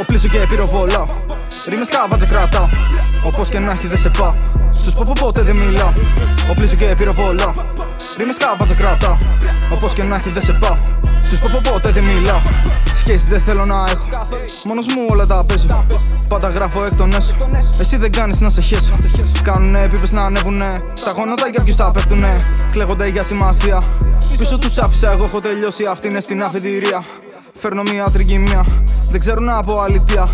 Οπλίζω και πυροβολάω Ρίμες κάβατζε κρατάω Όπως και να έχει δεν σε πάω Στους πω ποτέ δεν μιλάω Οπλίζω και πυροβολάω Ρίμες κάβατζε κρατάω Όπως και να έχει δεν σε πάω Στους πω ποτέ δεν μιλάω Σχέσεις δεν θέλω να έχω. Μόνος μου όλα τα παίζω. Πάντα γράφω εκ των έσω Εσύ δεν κάνεις να σε χέσω. Κάνουνε επίπες να ανέβουνε. Στα γόνατα για ποιους θα πέφτουνε. Κλαίγονται για σημασία. Πίσω τους άφησα εγώ έχω τελειώσει. Αυτή είναι στην αφεντηρία Φέρνω μια τρικυμία Δεν ξέρουν από αλήθεια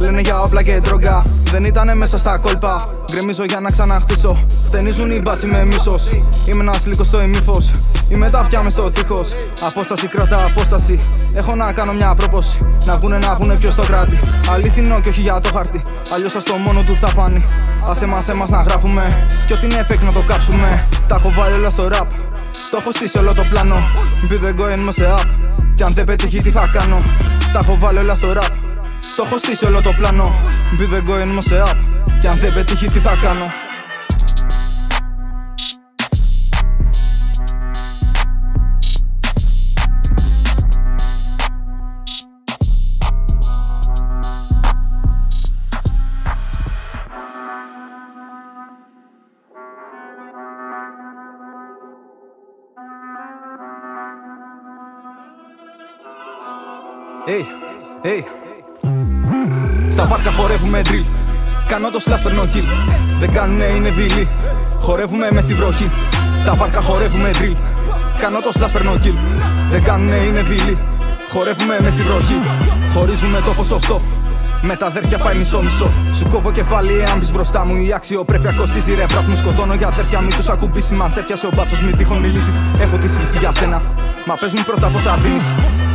Λένε για όπλα και τρόγκα Δεν ήτανε μέσα στα κόλπα Γκρεμίζω για να ξαναχτίσω Φτενίζουν οι μπάτσι με μίσος. Είμαι ένας λύκος στο ημίφος. Είμαι τα αυτιά μες στο τείχος. Απόσταση κρατά απόσταση. Έχω να κάνω μια πρόποση. Να βγουνε να πούνε ποιος το κράτη. Αλήθινο και όχι για το χαρτί. Αλλιώς σας το μόνο του θα φάνει. Άσε μας εμά να γράφουμε. Κι ό,τι είναι fake να το κάψουμε. Τα έχω βάλει όλα στο rap. Το έχω στήσει όλο το πλάνο. Be the going σε app. Κι αν δεν πετύχει, τι θα κάνω; Τα έχω βάλει όλα στο rap. Το έχω στήσει όλο το πλάνο. Be the going σε app. Κι αν δεν πετύχει, τι θα κάνω; Hey, hey. Στα πάρκα χορεύουμε drill. Κάνω το slash περνώ kill. Δεν κάνουνε είναι δειλοί. Χορεύουμε μες στη βροχή. Στα πάρκα χορεύουμε drill. Κάνω το slash περνώ kill. Δεν κάνουνε είναι δειλοί. Χορεύουμε μες στη βροχή. Χωρίζουμε το ποσοστό. Με τα αδέρφια πάει μισό μισό. Σου κόβω κεφάλι εάν μπεις μπροστά μου. Η αξιοπρέπεια κοστίζει ρε βράτ μου. Σκοτώνω για αδέρφια μην τους ακουμπήσει. Μα σε έφτιασε ο μπάτσος, μην τυχόν μιλήσεις. Έχω τη λύση για σένα. Μα πες μου πρώτα πώ δίνεις.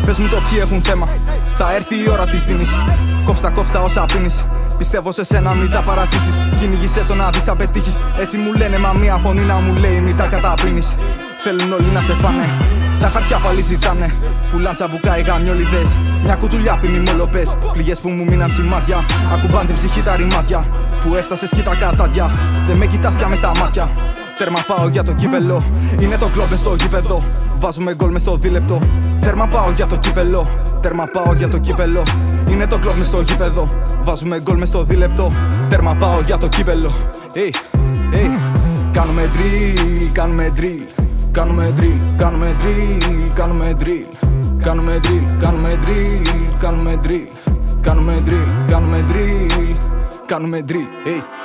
Πες μου το ποιοι έχουν θέμα. Θα έρθει η ώρα της δίνη. Κόψτα κόψτα όσα πίνεις. Πιστεύω σε σένα, μην τα παρατήσεις. Κυνηγήσε το να δεις, θα πετύχεις. Έτσι μου λένε, μα μία φωνή να μου λέει, μην τα καταπίνεις. Θέλουν όλοι να σε φάνε. Τα χαρτιά πάλι ζητάνε. Πουλάν τσαμπουκά οι γαμιόλιδες. Μια κουτουλιά πίνει μολοπέ. Πληγές που μου μείναν σημάδια. Ακουμπάν την ψυχή τα ρημάτια. Που έφτασες και τα κατάδια. Δεν με κοιτάς πια με στα μάτια. Τέρμα πάω για το κύπελο. Είναι το κλόμπ στο γήπεδο. Βάζουμε γκολ μες στο δίλεπτο. Τέρμα πάω για το κύπελο. Τέρμα πάω για το κύπελο. Είναι το κλόμπ στο γήπεδο. Βάζουμε γκολ μες στο δίλεπτο. Τέρμα πάω για το κύπελο. Hey, hey. Κάνουμε drill, κάνουμε drill. Κάνουμε drill, κάνουμε drill, κάνουμε drill. Κάνουμε drill, κάνουμε drill, κάνουμε drill. Κάνουμε drill, κάνουμε drill. Κάνουμε drill, hey.